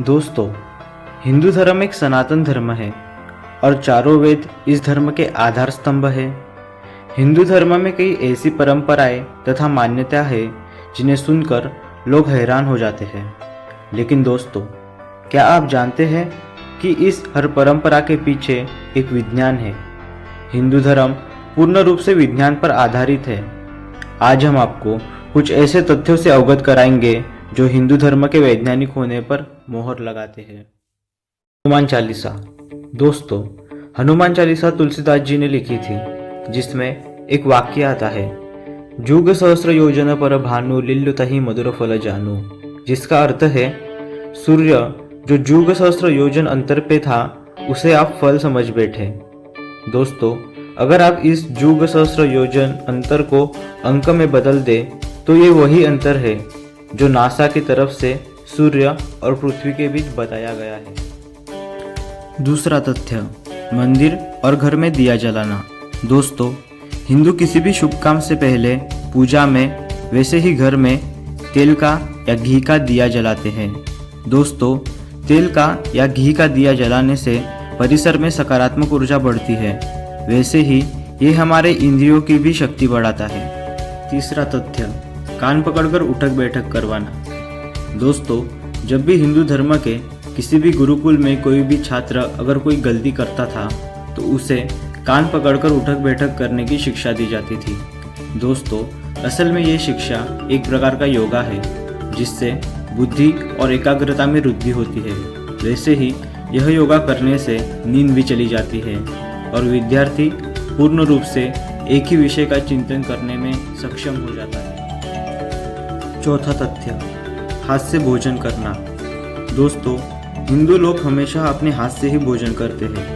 दोस्तों, हिंदू धर्म एक सनातन धर्म है और चारों वेद इस धर्म के आधार स्तंभ है। हिंदू धर्म में कई ऐसी परंपराएँ तथा मान्यता है जिन्हें सुनकर लोग हैरान हो जाते हैं। लेकिन दोस्तों, क्या आप जानते हैं कि इस हर परंपरा के पीछे एक विज्ञान है? हिंदू धर्म पूर्ण रूप से विज्ञान पर आधारित है। आज हम आपको कुछ ऐसे तथ्यों से अवगत कराएँगे जो हिंदू धर्म के वैज्ञानिक होने पर मोहर लगाते हैं। हनुमान चालीसा। दोस्तों, हनुमान चालीसा तुलसीदास जी ने लिखी थी, जिसमें एक वाक्य आता है, जुग सहस्र योजना पर भानु लिल्लुतही मधुर फल जानू जिसका अर्थ है, सूर्य, जो जुग सहस्र योजन अंतर पे था, उसे आप फल समझ बैठे दोस्तों, अगर आप इस जुग सहस्र योजन अंतर को अंक में बदल दे तो ये वही अंतर है जो नासा की तरफ़ से सूर्य और पृथ्वी के बीच बताया गया है। दूसरा तथ्य, मंदिर और घर में दिया जलाना। दोस्तों, हिंदू किसी भी शुभ काम से पहले पूजा में वैसे ही घर में तेल का या घी का दिया जलाते हैं। दोस्तों, तेल का या घी का दिया जलाने से परिसर में सकारात्मक ऊर्जा बढ़ती है। वैसे ही ये हमारे इंद्रियों की भी शक्ति बढ़ाता है। तीसरा तथ्य कान पकड़कर उठक बैठक करवाना। दोस्तों, जब भी हिंदू धर्म के किसी भी गुरुकुल में कोई भी छात्र अगर कोई गलती करता था तो उसे कान पकड़कर उठक बैठक करने की शिक्षा दी जाती थी। दोस्तों, असल में ये शिक्षा एक प्रकार का योगा है, जिससे बुद्धि और एकाग्रता में वृद्धि होती है। वैसे ही, यह योगा करने से नींद भी चली जाती है और विद्यार्थी पूर्ण रूप से एक ही विषय का चिंतन करने में सक्षम हो जाता है। चौथा तथ्य हाथ से भोजन करना। दोस्तों, हिंदू लोग हमेशा अपने हाथ से ही भोजन करते हैं।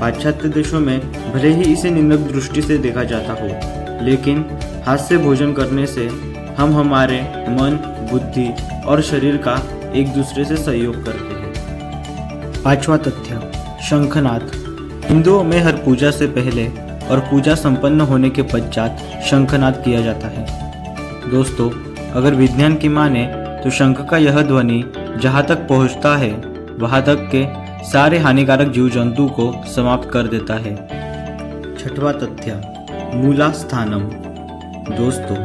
पाश्चात्य देशों में भले ही इसे निंदक दृष्टि से देखा जाता हो, लेकिन हाथ से भोजन करने से हम हमारे मन, बुद्धि और शरीर का एक दूसरे से सहयोग करते हैं। पांचवा तथ्य, शंखनाद। हिंदुओं में हर पूजा से पहले और पूजा संपन्न होने के पश्चात शंखनाद किया जाता है। दोस्तों अगर विज्ञान की माने तो शंख का यह ध्वनि जहाँ तक पहुँचता है, वहाँ तक के सारे हानिकारक जीव जंतु को समाप्त कर देता है। छठवा तथ्य मूला स्थानम दोस्तों,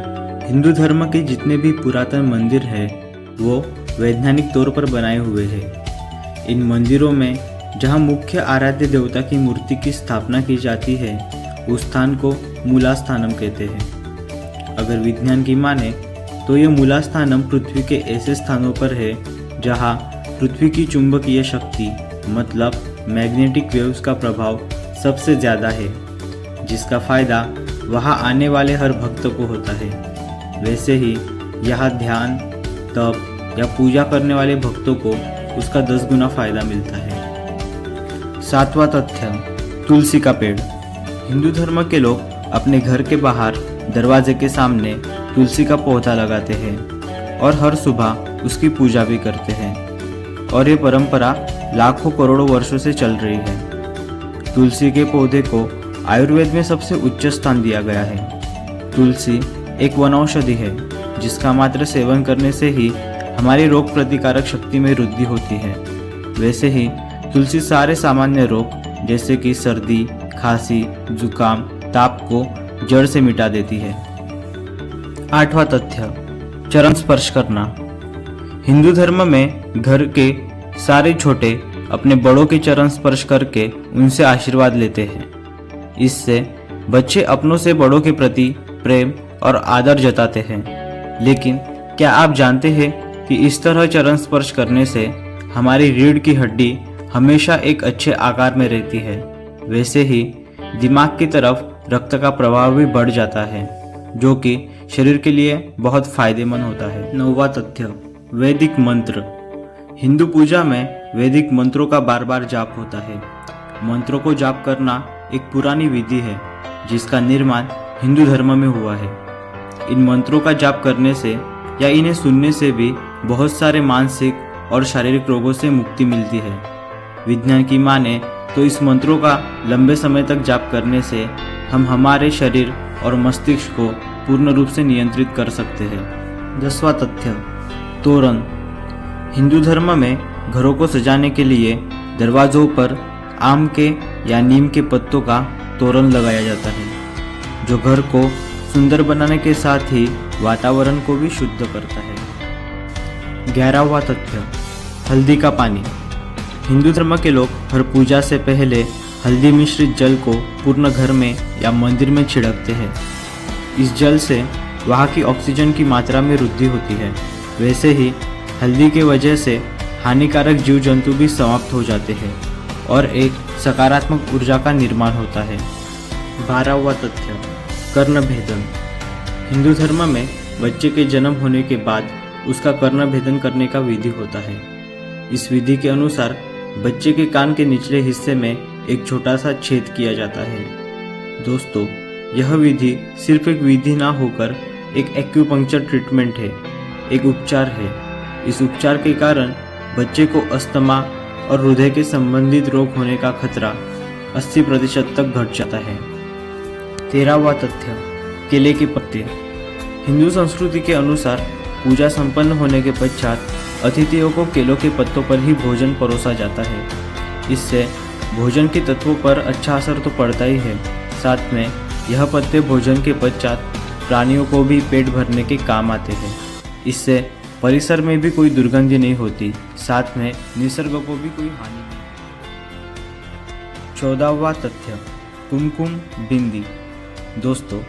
हिंदू धर्म के जितने भी पुरातन मंदिर हैं, वो वैज्ञानिक तौर पर बनाए हुए हैं। इन मंदिरों में जहाँ मुख्य आराध्य देवता की मूर्ति की स्थापना की जाती है, उस स्थान को मूला स्थानम कहते हैं। अगर विज्ञान की माने तो ये मूलास्थानम पृथ्वी के ऐसे स्थानों पर है, जहाँ पृथ्वी की चुंबकीय शक्ति मतलब मैग्नेटिक वेव्स का प्रभाव सबसे ज़्यादा है, जिसका फ़ायदा वहाँ आने वाले हर भक्त को होता है। वैसे ही यह ध्यान, तप या पूजा करने वाले भक्तों को उसका दस गुना फ़ायदा मिलता है। सातवां तथ्य, तुलसी का पेड़। हिंदू धर्म के लोग अपने घर के बाहर दरवाजे के सामने तुलसी का पौधा लगाते हैं और हर सुबह उसकी पूजा भी करते हैं। और ये परंपरा लाखों करोड़ों वर्षों से चल रही है। तुलसी के पौधे को आयुर्वेद में सबसे उच्च स्थान दिया गया है। तुलसी एक वनौषधि है, जिसका मात्र सेवन करने से ही हमारी रोग प्रतिकारक शक्ति में वृद्धि होती है। वैसे ही, तुलसी सारे सामान्य रोग, जैसे कि सर्दी, खांसी, जुकाम, ताप को जड़ से मिटा देती है। आठवां तथ्य चरण स्पर्श करना। हिंदू धर्म में घर के सारे छोटे अपने बड़ों के चरण स्पर्श करके उनसे आशीर्वाद लेते हैं। इससे बच्चे अपनों से बड़ों के प्रति प्रेम और आदर जताते हैं। लेकिन क्या आप जानते हैं कि इस तरह चरण स्पर्श करने से हमारी रीढ़ की हड्डी हमेशा एक अच्छे आकार में रहती है। वैसे ही दिमाग की तरफ़ रक्त का प्रभाव भी बढ़ जाता है। जो कि शरीर के लिए बहुत फ़ायदेमंद होता है। नौवा तथ्य, वैदिक मंत्र। हिंदू पूजा में वैदिक मंत्रों का बार बार जाप होता है। मंत्रों को जाप करना एक पुरानी विधि है, जिसका निर्माण हिंदू धर्म में हुआ है। इन मंत्रों का जाप करने से या इन्हें सुनने से भी बहुत सारे मानसिक और शारीरिक रोगों से मुक्ति मिलती है। विज्ञान की माने तो इस मंत्रों का लंबे समय तक जाप करने से हम हमारे शरीर और मस्तिष्क को पूर्ण रूप से नियंत्रित कर सकते हैं। दसवा तथ्य, तोरण। हिंदू धर्म में घरों को सजाने के लिए दरवाजों पर आम के या नीम के पत्तों का तोरण लगाया जाता है, जो घर को सुंदर बनाने के साथ ही वातावरण को भी शुद्ध करता है। ग्यारहवा तथ्य, हल्दी का पानी। हिंदू धर्म के लोग हर पूजा से पहले हल्दी मिश्रित जल को पूर्ण घर में या मंदिर में छिड़कते हैं। इस जल से वहाँ की ऑक्सीजन की मात्रा में वृद्धि होती है। वैसे ही, हल्दी के वजह से हानिकारक जीव जंतु भी समाप्त हो जाते हैं और एक सकारात्मक ऊर्जा का निर्माण होता है। बारहवा तथ्य कर्ण भेदन हिंदू धर्म में बच्चे के जन्म होने के बाद उसका कर्ण भेदन करने का विधि होता है। इस विधि के अनुसार बच्चे के कान के निचले हिस्से में एक छोटा सा छेद किया जाता है। दोस्तों, यह विधि सिर्फ़ एक विधि ना होकर एक एक्यूपंक्चर ट्रीटमेंट है, एक उपचार है। इस उपचार के कारण बच्चे को अस्थमा और हृदय के संबंधित रोग होने का खतरा 80 प्रतिशत तक घट जाता है। तेरहवा तथ्य, केले के पत्ते। हिंदू संस्कृति के अनुसार पूजा संपन्न होने के पश्चात अतिथियों को केलों के पत्तों पर ही भोजन परोसा जाता है। इससे भोजन के तत्वों पर अच्छा असर तो पड़ता ही है। साथ में, यह पत्ते भोजन के पश्चात प्राणियों को भी पेट भरने के काम आते हैं। इससे परिसर में भी कोई दुर्गंधि नहीं होती। साथ में, निसर्ग को भी कोई हानि नहीं चौदहवा तथ्य, कुमकुम बिंदी। दोस्तों,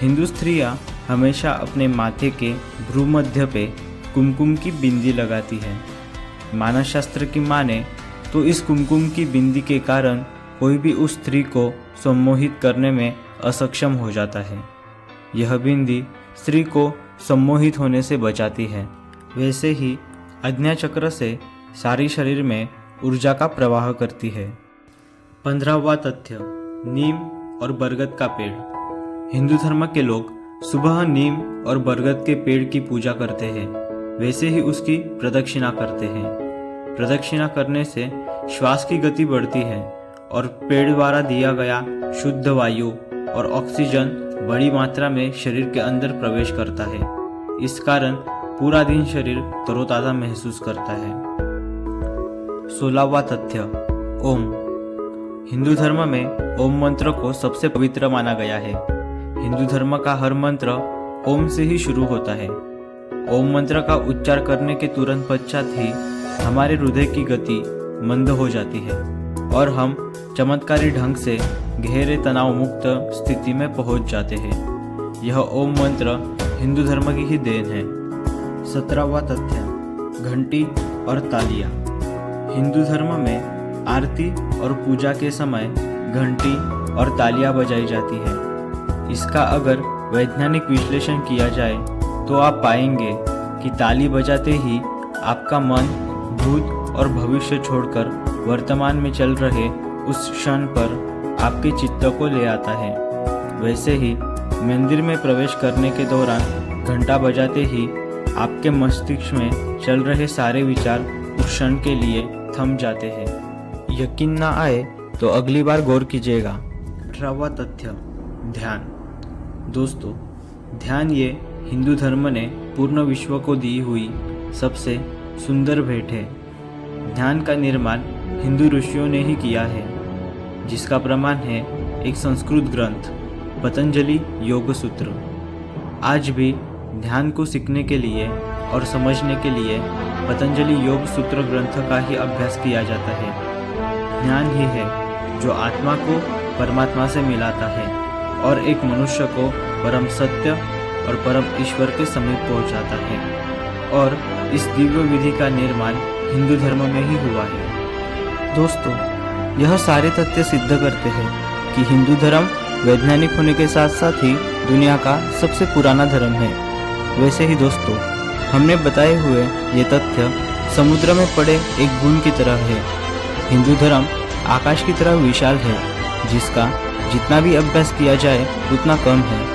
हिंदू स्त्रियाँ हमेशा अपने माथे के भ्रूमध्य पे कुमकुम की बिंदी लगाती है। मानस शास्त्र की माने तो इस कुमकुम की बिंदी के कारण कोई भी उस स्त्री को सम्मोहित करने में असक्षम हो जाता है। यह बिंदी स्त्री को सम्मोहित होने से बचाती है। वैसे ही अज्ञा चक्र से सारी शरीर में ऊर्जा का प्रवाह करती है। पंद्रहवा तथ्य, नीम और बरगद का पेड़। हिंदू धर्म के लोग सुबह नीम और बरगद के पेड़ की पूजा करते हैं। वैसे ही उसकी प्रदक्षिणा करते हैं। प्रदक्षिणा करने से श्वास की गति बढ़ती है और पेड़ द्वारा दिया गया शुद्ध वायु और ऑक्सीजन बड़ी मात्रा में शरीर के अंदर प्रवेश करता है। इस कारण पूरा दिन शरीर तरोताजा महसूस करता है। सोलहवा तथ्य, ओम। हिंदू धर्म में ओम मंत्र को सबसे पवित्र माना गया है। हिंदू धर्म का हर मंत्र ओम से ही शुरू होता है। ओम मंत्र का उच्चार करने के तुरंत पश्चात ही हमारे हृदय की गति मंद हो जाती है और हम चमत्कारी ढंग से गहरे तनाव मुक्त स्थिति में पहुँच जाते हैं। यह ओम मंत्र हिंदू धर्म की ही देन है। सत्रहवा तथ्य, घंटी और तालियाँ। हिंदू धर्म में आरती और पूजा के समय घंटी और तालियाँ बजाई जाती है। इसका अगर वैज्ञानिक विश्लेषण किया जाए तो आप पाएँगे कि ताली बजाते ही आपका मन भूत और भविष्य छोड़कर वर्तमान में चल रहे उस क्षण पर आपके चित्त को ले आता है। वैसे ही, मंदिर में प्रवेश करने के दौरान घंटा बजाते ही आपके मस्तिष्क में चल रहे सारे विचार उस क्षण के लिए थम जाते हैं। यकीन ना आए तो अगली बार गौर कीजिएगा। अठारहवा तथ्य, ध्यान। दोस्तों, ध्यान ये हिंदू धर्म ने पूर्ण विश्व को दी हुई सबसे सुंदर भेंट है। ध्यान का निर्माण हिंदू ऋषियों ने ही किया है, जिसका प्रमाण है एक संस्कृत ग्रंथ, पतंजलि योग सूत्र आज भी ध्यान को सीखने के लिए और समझने के लिए पतंजलि योग सूत्र ग्रंथ का ही अभ्यास किया जाता है। ध्यान ही है जो आत्मा को परमात्मा से मिलाता है और एक मनुष्य को परम सत्य और परम ईश्वर के समीप पहुंचाता है। और इस दिव्य विधि का निर्माण हिंदू धर्म में ही हुआ है। दोस्तों, यह सारे तथ्य सिद्ध करते हैं कि हिंदू धर्म वैज्ञानिक होने के साथ साथ ही दुनिया का सबसे पुराना धर्म है। वैसे ही दोस्तों, हमने बताए हुए ये तथ्य समुद्र में पड़े एक गुण की तरह है। हिंदू धर्म आकाश की तरह विशाल है, जिसका जितना भी अभ्यास किया जाए, उतना कम है।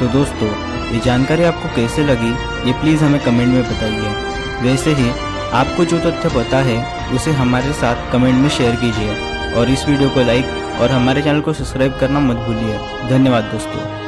तो दोस्तों, ये जानकारी आपको कैसे लगी, ये प्लीज़ हमें कमेंट में बताइए। वैसे ही, आपको जो तथ्य पता है, उसे हमारे साथ कमेंट में शेयर कीजिए। और इस वीडियो को लाइक और हमारे चैनल को सब्सक्राइब करना मत भूलिए। धन्यवाद दोस्तों।